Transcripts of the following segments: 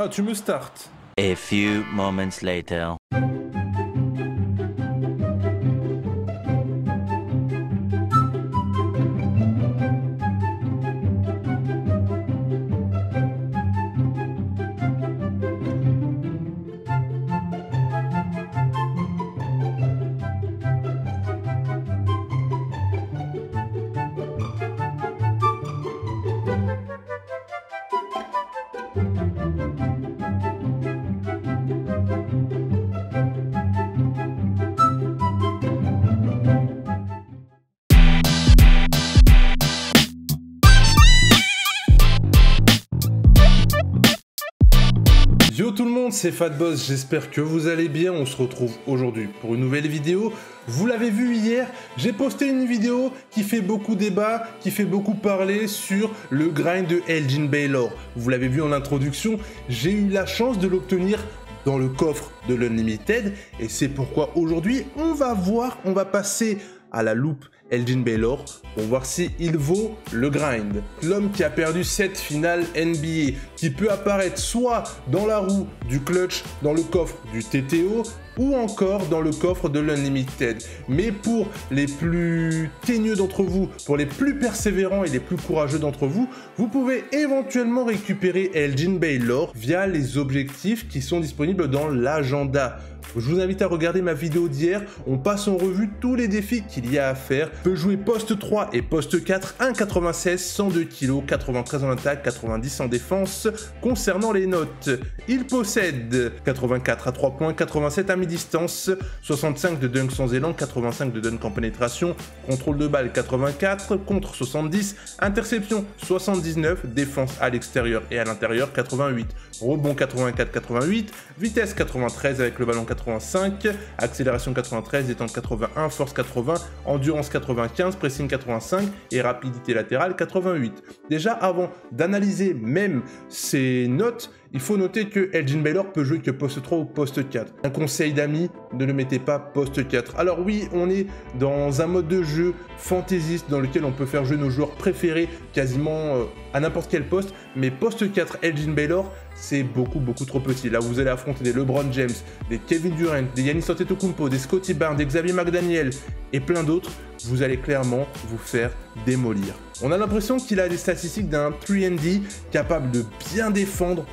Ah, tu me startes. A few moments later. Yo tout le monde, c'est Fatboss, j'espère que vous allez bien. On se retrouve aujourd'hui pour une nouvelle vidéo. Vous l'avez vu hier, j'ai posté une vidéo qui fait beaucoup débat, qui fait beaucoup parler sur le grind de Elgin Baylor. Vous l'avez vu en introduction, j'ai eu la chance de l'obtenir dans le coffre de l'Unlimited et c'est pourquoi aujourd'hui on va voir, on va passer à la loupe Elgin Baylor pour voir si il vaut le grind. L'homme qui a perdu cette finale NBA, qui peut apparaître soit dans la roue du clutch, dans le coffre du TTO, ou encore dans le coffre de l'Unlimited. Mais pour les plus teigneux d'entre vous, pour les plus persévérants et les plus courageux d'entre vous, vous pouvez éventuellement récupérer Elgin Baylor via les objectifs qui sont disponibles dans l'agenda. Je vous invite à regarder ma vidéo d'hier, on passe en revue tous les défis qu'il y a à faire. Peut jouer poste 3 et poste 4, 1,96, 102 kg, 93 en attaque, 90 en défense. Concernant les notes, il possède 84 à 3 points, 87 à mi-distance, 65 de dunk sans élan, 85 de dunk en pénétration, contrôle de balle 84, contre 70, interception 79, défense à l'extérieur et à l'intérieur 88, rebond 84-88, vitesse 93 avec le ballon 85, accélération 93, détente 81, force 80, endurance 95, pressing 85 et rapidité latérale 88. Déjà avant d'analyser même ces notes, il faut noter que Elgin Baylor peut jouer que poste 3 ou poste 4. Un conseil d'amis, ne le mettez pas poste 4. Alors oui, on est dans un mode de jeu fantaisiste dans lequel on peut faire jouer nos joueurs préférés quasiment euh, à n'importe quel poste, mais poste 4 Elgin Baylor, c'est beaucoup beaucoup trop petit. Là, vous allez affronter des LeBron James, des Kevin Durant, des Yannis Antetokounmpo, des Scotty Barnes, des Xavier McDaniel et plein d'autres. Vous allez clairement vous faire démolir. On a l'impression qu'il a des statistiques d'un 3D capable de bien défendre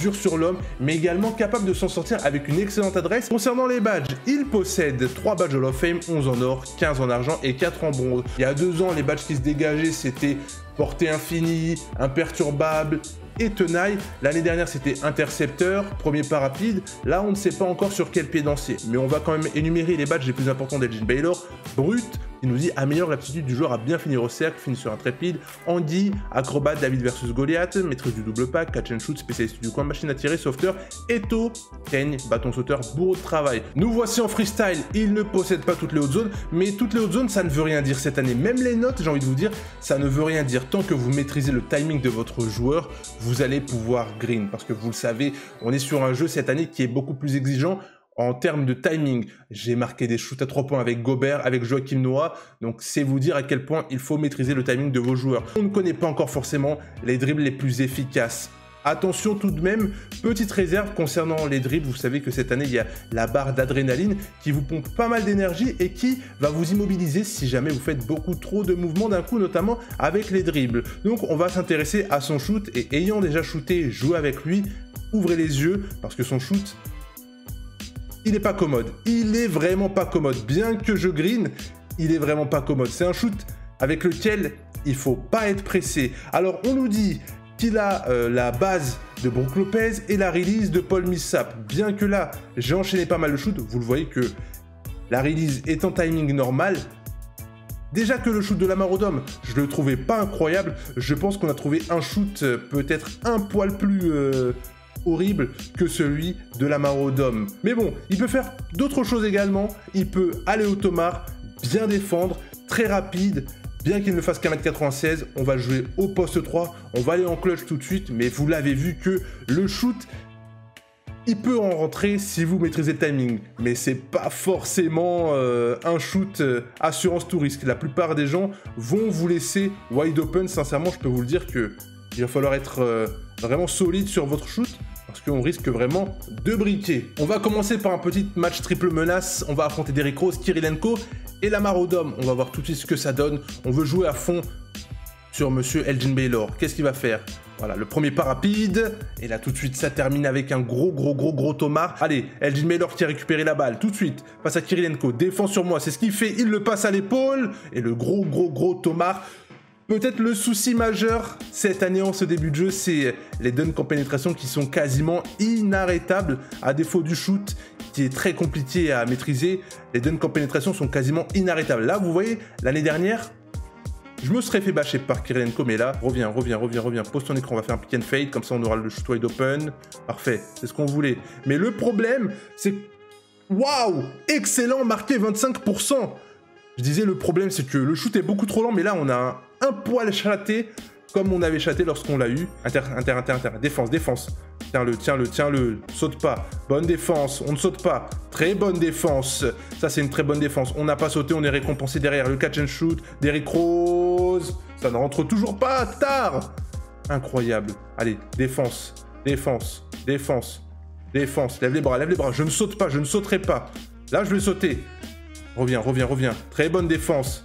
dur sur l'homme, mais également capable de s'en sortir avec une excellente adresse. Concernant les badges, il possède 3 badges Hall of Fame, 11 en or, 15 en argent et 4 en bronze. Il y a deux ans, les badges qui se dégageaient, c'était portée infinie, imperturbable, et tenaille. L'année dernière, c'était intercepteur, premier pas rapide. Là, on ne sait pas encore sur quel pied danser. Mais on va quand même énumérer les badges les plus importants d'Elgin Baylor. Brut, il nous dit améliore l'aptitude du joueur à bien finir au cercle, finir sur intrépide. Andy, acrobate, David versus Goliath, maîtrise du double pack, catch and shoot, spécialiste du coin, machine à tirer, sauveteur, Eto, Kane, bâton sauteur, bourreau de travail. Nous voici en freestyle, il ne possède pas toutes les hautes zones, mais toutes les hautes zones, ça ne veut rien dire cette année. Même les notes, j'ai envie de vous dire, ça ne veut rien dire. Tant que vous maîtrisez le timing de votre joueur, vous allez pouvoir green. Parce que vous le savez, on est sur un jeu cette année qui est beaucoup plus exigeant en termes de timing, j'ai marqué des shoots à 3 points avec Gobert, avec Joachim Noah, donc c'est vous dire à quel point il faut maîtriser le timing de vos joueurs. On ne connaît pas encore forcément les dribbles les plus efficaces. Attention tout de même, petite réserve concernant les dribbles, vous savez que cette année il y a la barre d'adrénaline qui vous pompe pas mal d'énergie et qui va vous immobiliser si jamais vous faites beaucoup trop de mouvements d'un coup, notamment avec les dribbles. Donc on va s'intéresser à son shoot et ayant déjà shooté, jouer avec lui, ouvrez les yeux parce que son shoot il n'est pas commode. Il est vraiment pas commode. Bien que je green, il est vraiment pas commode. C'est un shoot avec lequel il faut pas être pressé. Alors on nous dit qu'il a euh, la base de Brook Lopez et la release de Paul Millsap. Bien que là, j'ai enchaîné pas mal de shoots, vous le voyez que la release est en timing normal. Déjà que le shoot de la Marodome, je le trouvais pas incroyable. Je pense qu'on a trouvé un shoot euh, peut-être un poil plus euh, horrible que celui de la Marodome. Mais bon, il peut faire d'autres choses également. Il peut aller au tomar, bien défendre, très rapide. Bien qu'il ne fasse qu'un mètre 96, on va jouer au poste 3, on va aller en clutch tout de suite, mais vous l'avez vu que le shoot, il peut en rentrer si vous maîtrisez le timing, mais c'est pas forcément euh, un shoot euh, assurance tout risque. La plupart des gens vont vous laisser wide open, sincèrement, je peux vous le dire que il va falloir être euh, vraiment solide sur votre shoot, parce qu'on risque vraiment de briquer. On va commencer par un petit match triple menace. On va affronter Derrick Rose, Kirilenko et Lamar Odom. On va voir tout de suite ce que ça donne. On veut jouer à fond sur Monsieur Elgin Baylor. Qu'est-ce qu'il va faire? Voilà, le premier pas rapide. Et là, tout de suite, ça termine avec un gros, gros, gros, gros Thomas. Allez, Elgin Baylor qui a récupéré la balle. Tout de suite, face à Kirilenko. Défend sur moi. C'est ce qu'il fait. Il le passe à l'épaule. Et le gros, gros, gros Thomas. Peut-être le souci majeur cette année en ce début de jeu, c'est les dunks en pénétration qui sont quasiment inarrêtables, à défaut du shoot qui est très compliqué à maîtriser. Les dunks en pénétration sont quasiment inarrêtables. Là, vous voyez, l'année dernière, je me serais fait bâcher par Kirilenko, mais là, reviens, reviens, reviens, reviens. Pose ton écran, on va faire un pick and fade, comme ça on aura le shoot wide open. Parfait, c'est ce qu'on voulait. Mais le problème, c'est... Waouh Excellent, marqué 25% Je disais, le problème, c'est que le shoot est beaucoup trop lent, mais là, on a un, poil chaté, comme on avait chaté lorsqu'on l'a eu. Inter, inter, inter, inter. Défense, défense. Tiens-le, tiens-le, tiens-le. Saute pas. Bonne défense. On ne saute pas. Très bonne défense. Ça, c'est une très bonne défense. On n'a pas sauté. On est récompensé derrière. Le catch and shoot. Derrick Rose. Ça ne rentre toujours pas. Tard. Incroyable. Allez, défense. Défense. Défense. Défense. Lève les bras. Lève les bras. Je ne saute pas. Je ne sauterai pas. Là, je vais sauter. Reviens, reviens, reviens. Très bonne défense.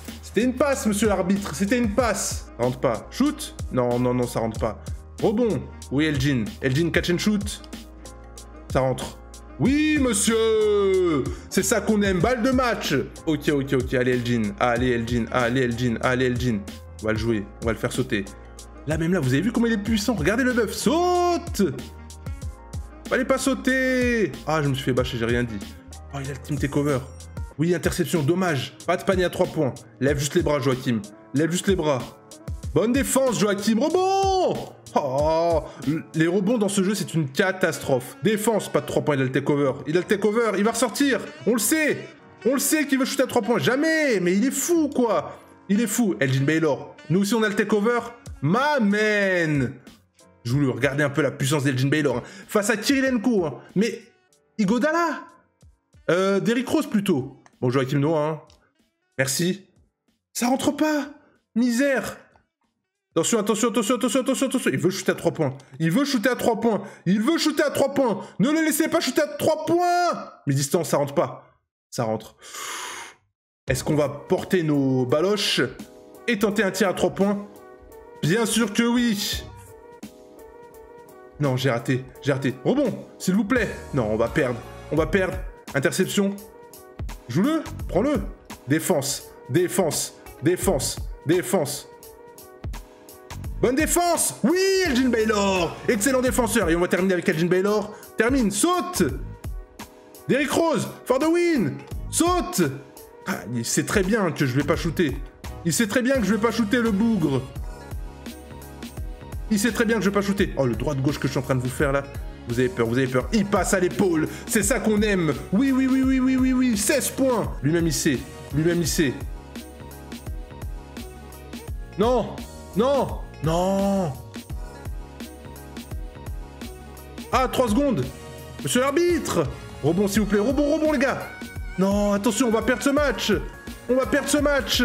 C'était une passe, monsieur l'arbitre. C'était une passe. Ça rentre pas. Shoot Non, non, non, ça rentre pas. Rebond. Oui, Elgin. Elgin, catch and shoot. Ça rentre. Oui, monsieur C'est ça qu'on aime. Balle de match. Ok, ok, ok. Allez, Elgin. Allez, Elgin. Allez, Elgin. Allez, Elgin. On va le jouer. On va le faire sauter. Là, même là, vous avez vu comment il est puissant. Regardez le bœuf. Saute Fallait pas sauter Ah, je me suis fait bâcher, j'ai rien dit. Oh, il a le team takeover. Oui, interception, dommage. Pas de panier à 3 points. Lève juste les bras, Joachim. Lève juste les bras. Bonne défense, Joachim. Rebond Oh Les rebonds dans ce jeu, c'est une catastrophe. Défense, pas de 3 points, il a le takeover. Il a le takeover, il va ressortir. On le sait. On le sait qu'il veut shooter à 3 points. Jamais Mais il est fou, quoi Il est fou. Elgin Baylor. Nous aussi, on a le takeover. M'amène Je voulais regarder un peu la puissance d'Elgin Baylor. Hein. Face à Kirilenko. Hein. Mais Igodala euh, Derrick Rose plutôt. Bonjour Joachim Noah, hein. Merci. Ça rentre pas Misère Attention, attention, attention, attention, attention, attention. Il veut shooter à 3 points. Il veut shooter à 3 points. Il veut shooter à 3 points. Ne le laissez pas shooter à 3 points Mais distance, ça rentre pas. Ça rentre. Est-ce qu'on va porter nos baloches et tenter un tir à 3 points? Bien sûr que oui Non, j'ai raté. J'ai raté. Rebond, s'il vous plaît. Non, on va perdre. On va perdre. Interception. Joue-le, prends-le. Défense, défense, défense, défense. Bonne défense Oui, Elgin Baylor Excellent défenseur. Et on va terminer avec Elgin Baylor. Termine, saute Derrick Rose, for the win Saute ah, Il sait très bien que je vais pas shooter. Il sait très bien que je vais pas shooter le bougre. Il sait très bien que je vais pas shooter. Oh, le droit-gauche que je suis en train de vous faire là. Vous avez peur, vous avez peur. Il passe à l'épaule. C'est ça qu'on aime. Oui, oui, oui, oui, oui. 16 points. Lui-même, il sait. Lui-même, il sait. Non. Non. Non. Ah, 3 secondes. Monsieur l'arbitre. Rebond, s'il vous plaît. Rebond, rebond, les gars. Non, attention, on va perdre ce match. On va perdre ce match.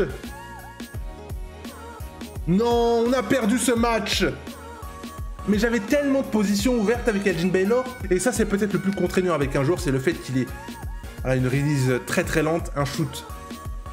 Non, on a perdu ce match. Mais j'avais tellement de positions ouvertes avec Elgin Baylor, et ça c'est peut-être le plus contraignant avec un joueur, c'est le fait qu'il ait à une release très très lente, un shoot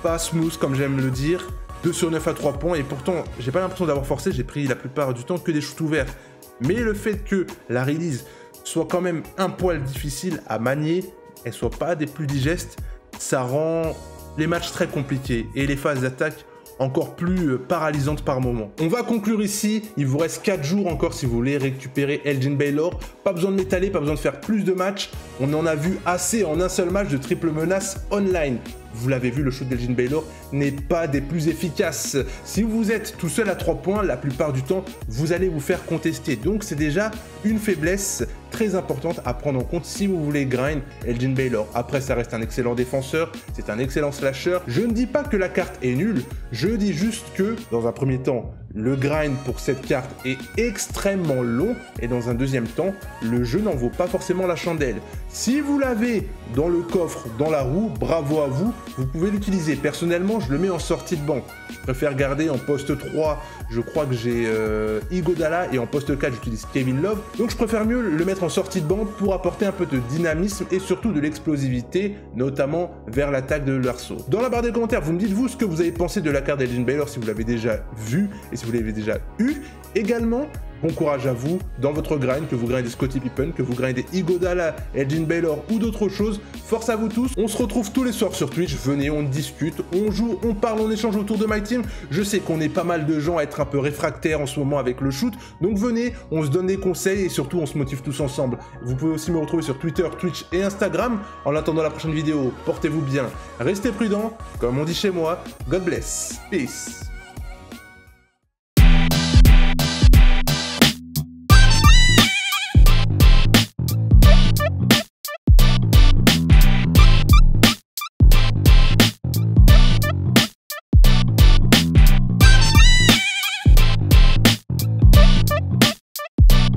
pas smooth comme j'aime le dire, 2 sur 9 à 3 points, et pourtant j'ai pas l'impression d'avoir forcé, j'ai pris la plupart du temps que des shoots ouverts. Mais le fait que la release soit quand même un poil difficile à manier, elle soit pas des plus digestes, ça rend les matchs très compliqués, et les phases d'attaque encore plus euh, paralysante par moment. On va conclure ici, il vous reste 4 jours encore si vous voulez récupérer Elgin Baylor. Pas besoin de m'étaler, pas besoin de faire plus de matchs, on en a vu assez en un seul match de triple menace online. Vous l'avez vu, le shoot d'Elgin Baylor n'est pas des plus efficaces. Si vous êtes tout seul à 3 points, la plupart du temps, vous allez vous faire contester. Donc c'est déjà une faiblesse très importante à prendre en compte si vous voulez grind Elgin Baylor. Après, ça reste un excellent défenseur, c'est un excellent slasher. Je ne dis pas que la carte est nulle, je dis juste que, dans un premier temps, le grind pour cette carte est extrêmement long et dans un deuxième temps, le jeu n'en vaut pas forcément la chandelle. Si vous l'avez dans le coffre, dans la roue, bravo à vous, vous pouvez l'utiliser. Personnellement, je le mets en sortie de banc. Je préfère garder en poste 3, je crois que j'ai euh, Igodala et en poste 4, j'utilise Kevin Love. Donc je préfère mieux le mettre en sortie de banc pour apporter un peu de dynamisme et surtout de l'explosivité, notamment vers l'attaque de l'arceau. Dans la barre des commentaires, vous me dites vous ce que vous avez pensé de la carte d'Elgin Baylor si vous l'avez déjà vu et vous l'avez déjà eu. Également, Bon courage à vous dans votre grind, que vous grindez Scotty Pippen, que vous grindez Igodala, Elgin Baylor ou d'autres choses. Force à vous tous. On se retrouve tous les soirs sur Twitch. Venez, on discute, on joue, on parle, on échange autour de My Team. Je sais qu'on est pas mal de gens à être un peu réfractaires en ce moment avec le shoot. Donc venez, on se donne des conseils et surtout on se motive tous ensemble. Vous pouvez aussi me retrouver sur Twitter, Twitch et Instagram. En attendant la prochaine vidéo, portez-vous bien, restez prudents. Comme on dit chez moi, God bless. Peace.